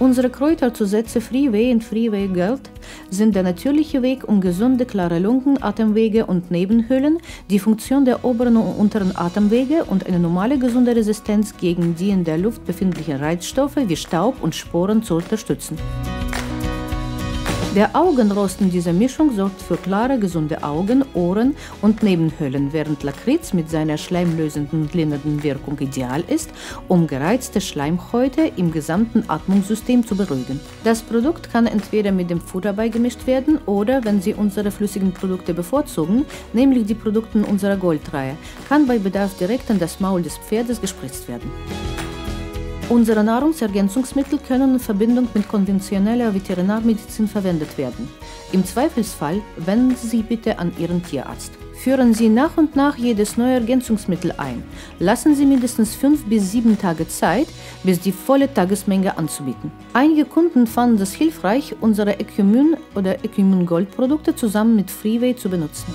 Unsere Kräuterzusätze Freeway und Freeway Gold sind der natürliche Weg, um gesunde, klare Lungen, Atemwege und Nebenhöhlen, die Funktion der oberen und unteren Atemwege und eine normale gesunde Resistenz gegen die in der Luft befindlichen Reizstoffe wie Staub und Sporen zu unterstützen. Der Augenrost in dieser Mischung sorgt für klare, gesunde Augen, Ohren und Nebenhöhlen, während Lakritz mit seiner schleimlösenden und lindernden Wirkung ideal ist, um gereizte Schleimhäute im gesamten Atmungssystem zu beruhigen. Das Produkt kann entweder mit dem Futter beigemischt werden oder, wenn Sie unsere flüssigen Produkte bevorzugen, nämlich die Produkte unserer Goldreihe, kann bei Bedarf direkt in das Maul des Pferdes gespritzt werden. Unsere Nahrungsergänzungsmittel können in Verbindung mit konventioneller Veterinärmedizin verwendet werden. Im Zweifelsfall wenden Sie bitte an Ihren Tierarzt. Führen Sie nach und nach jedes neue Ergänzungsmittel ein. Lassen Sie mindestens fünf bis sieben Tage Zeit, bis die volle Tagesmenge anzubieten. Einige Kunden fanden es hilfreich, unsere Ecumyn oder Ecumyn Gold Produkte zusammen mit Freeway zu benutzen.